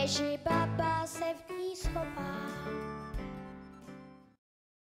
keži baba se v ní schová.